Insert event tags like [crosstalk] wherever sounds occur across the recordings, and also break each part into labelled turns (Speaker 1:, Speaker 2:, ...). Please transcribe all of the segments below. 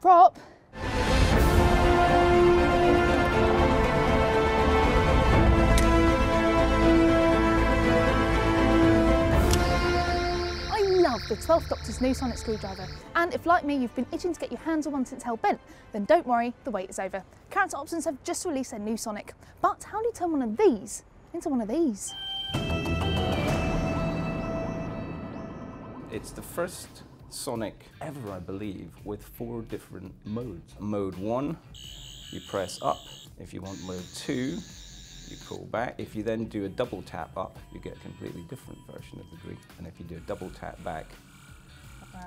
Speaker 1: prop. I love the 12th Doctor's new sonic screwdriver. And if, like me, you've been itching to get your hands on one since hell bent, then don't worry, the wait is over. Character Options have just released their new Sonic. But how do you turn one of these into one of these?
Speaker 2: It's the first Sonic ever, I believe, with four different modes. Mode one, you press up. If you want mode two, you pull back. If you then do a double tap up, you get a completely different version of the green. And if you do a double tap back,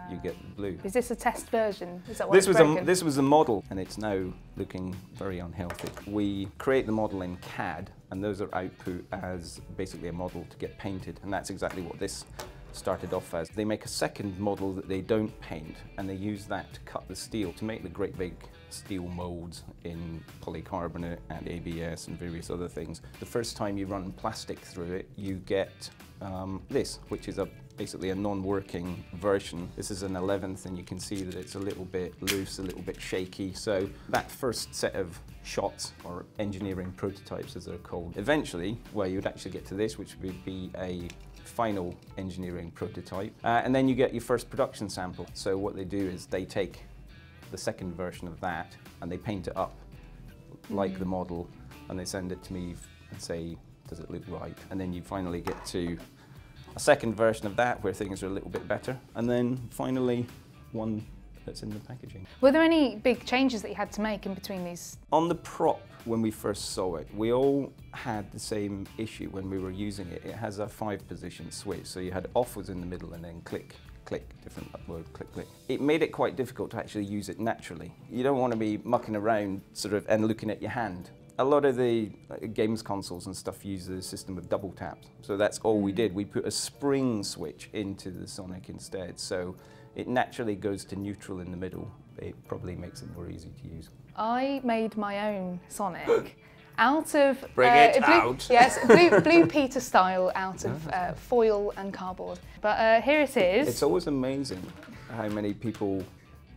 Speaker 2: you get the blue.
Speaker 1: Is this a test version? Is that why
Speaker 2: This
Speaker 1: it's
Speaker 2: was, a, this was a model and it's now looking very unhealthy. We create the model in CAD and those are output as basically a model to get painted and that's exactly what this started off as. They make a second model that they don't paint and they use that to cut the steel to make the great big steel molds in polycarbonate and ABS and various other things. The first time you run plastic through it, you get um, this, which is a basically a non-working version. This is an 11th and you can see that it's a little bit loose, a little bit shaky. So that first set of shots or engineering prototypes as they're called, eventually where you'd actually get to this, which would be a final engineering prototype. Uh, and then you get your first production sample. So what they do is they take the second version of that and they paint it up like the model and they send it to me and say, does it look right? And then you finally get to a second version of that where things are a little bit better. And then finally, one that's in the packaging.
Speaker 1: Were there any big changes that you had to make in between these?
Speaker 2: On the prop, when we first saw it, we all had the same issue when we were using it. It has a five position switch. So you had off was in the middle and then click, click, different word, click, click. It made it quite difficult to actually use it naturally. You don't want to be mucking around sort of and looking at your hand. A lot of the games consoles and stuff use the system of double taps. So that's all we did. We put a spring switch into the Sonic instead. So it naturally goes to neutral in the middle. It probably makes it more easy to use.
Speaker 1: I made my own Sonic [gasps] out of
Speaker 2: Bring
Speaker 1: uh,
Speaker 2: it
Speaker 1: blue,
Speaker 2: out. [laughs]
Speaker 1: Yes, blue, blue [laughs] Peter style out of uh, foil and cardboard. But uh, here it is.
Speaker 2: It's always amazing how many people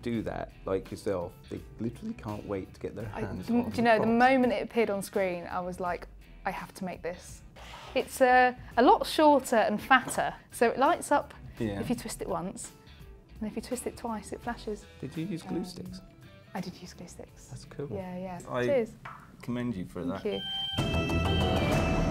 Speaker 2: do that, like yourself. They literally can't wait to get their
Speaker 1: I-
Speaker 2: hands
Speaker 1: do
Speaker 2: on
Speaker 1: you know, the
Speaker 2: props.
Speaker 1: moment it appeared on screen, I was like, I have to make this. It's uh, a lot shorter and fatter, so it lights up
Speaker 2: Yeah.
Speaker 1: if you twist it once, and if you twist it twice, it flashes.
Speaker 2: Did you use glue
Speaker 1: Um,
Speaker 2: sticks?
Speaker 1: I did use glue sticks.
Speaker 2: That's cool.
Speaker 1: Yeah, yeah.
Speaker 2: I-
Speaker 1: Cheers.
Speaker 2: Commend you for
Speaker 1: Thank
Speaker 2: that.
Speaker 1: you.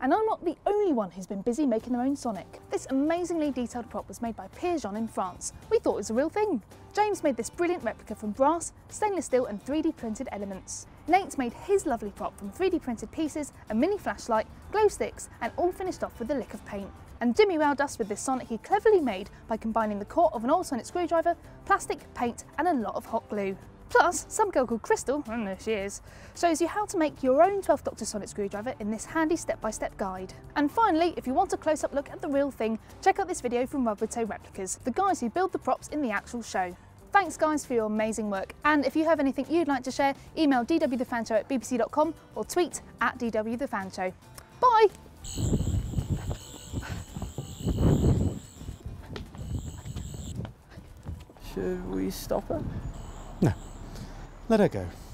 Speaker 1: And I'm not the only one who's been busy making their own Sonic. This amazingly detailed prop was made by Pierre Jean in France. We thought it was a real thing. James made this brilliant replica from brass, stainless steel and 3D printed elements. Nate made his lovely prop from 3D printed pieces, a mini flashlight, glow sticks and all finished off with a lick of paint. And Jimi wowed us with this Sonic he cleverly made by combining the core of an old Sonic screwdriver, plastic, paint and a lot of hot glue. Plus, some girl called Christel, I don't know who she is, shows you how to make your own 12th Doctor Sonic screwdriver in this handy step-by-step guide. And finally, if you want a close-up look at the real thing, check out this video from Rubbertoe Replicas, the guys who build the props in the actual show. Thanks guys for your amazing work, and if you have anything you'd like to share, email dwthefanshow at bbc.com or tweet at dwthefanshow. Bye!
Speaker 3: Should we stop her?
Speaker 4: Let her go.